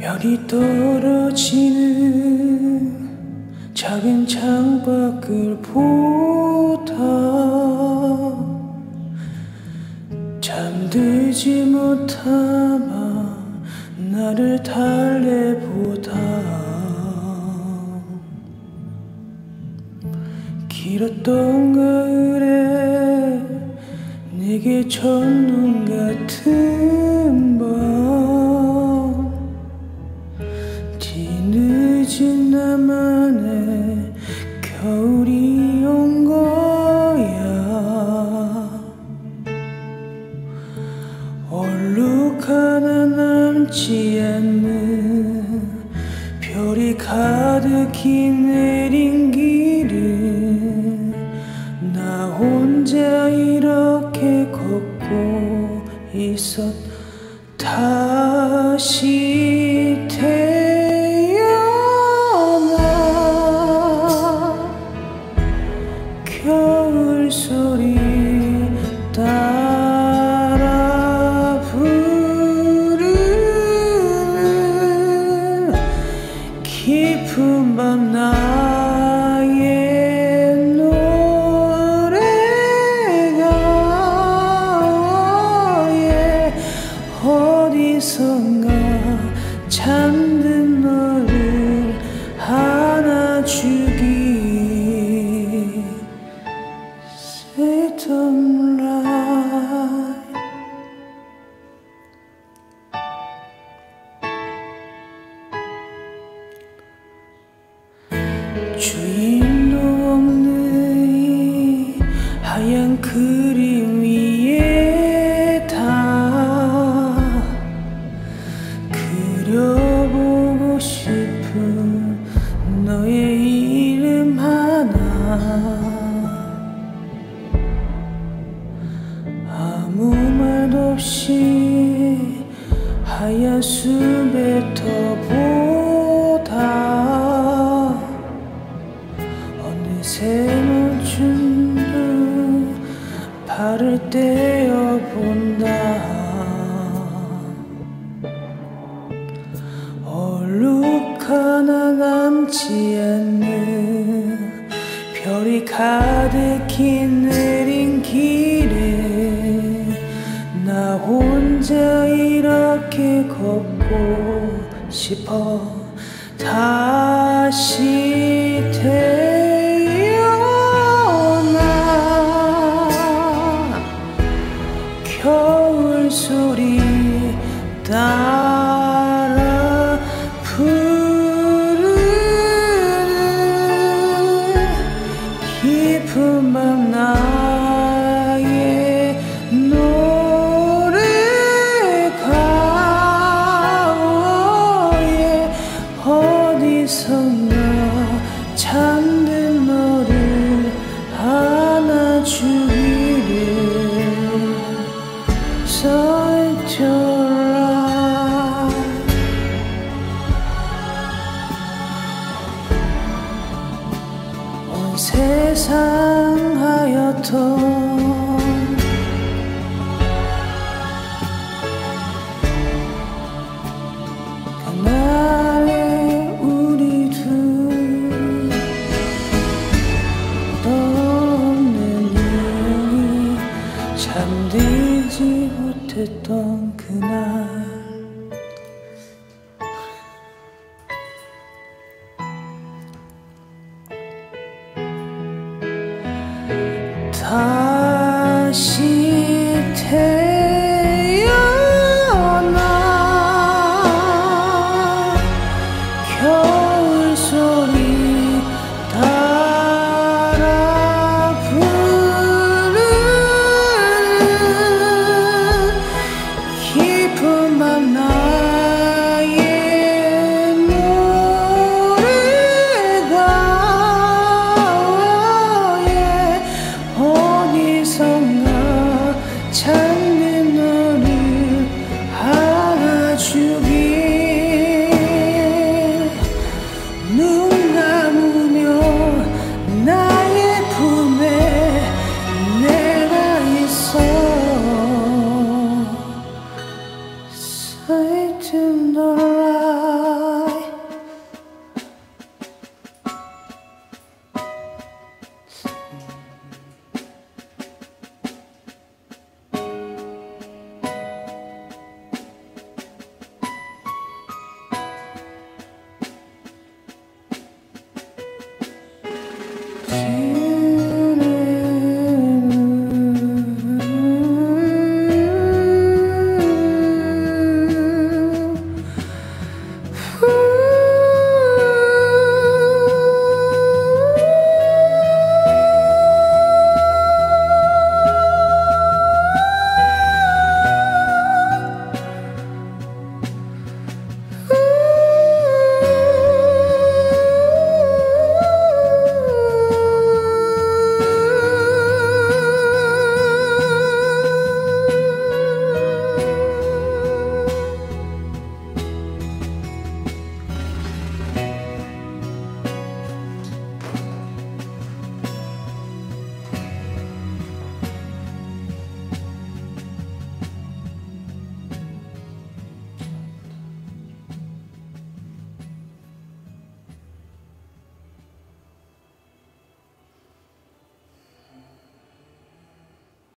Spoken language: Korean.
날이 떨어지는 작은 창밖을 보다 잠들지 못하마 나를 달래보다 길었던 가을에 내게 첫눈 같은 겨울이 온 거야. 얼룩 하나 남지 않는 별이 가득히 내린 길을 나 혼자 이렇게 걷고 있었 다시 어디선가 잠든 너를 안아주기 them right 주인도 없는 이 하얀 그림 위 없이 하얀 숲에 터보다 어느새 멈춘 듯 발을 떼어본다. 얼룩 하나 남지 않는 별이 가득히 내 혼자 이렇게 걷고 싶어 다시 태어나 겨울 소리 따 떠오르는 여행이 잠들지 못했던 그날 다시 태어나 길